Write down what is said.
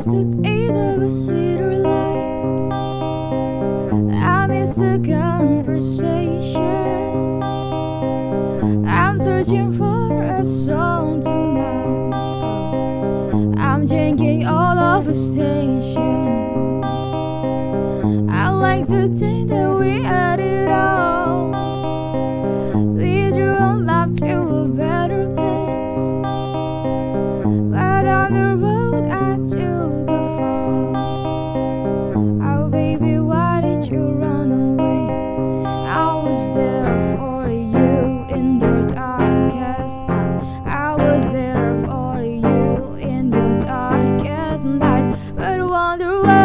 miss the days of a sweeter life. I miss the conversation. I'm searching for a song tonight. I'm changing all of a station. I like to think that we had it all. We drew on love to a better place. But on the road, I took was there for you in the darkest night. But wonder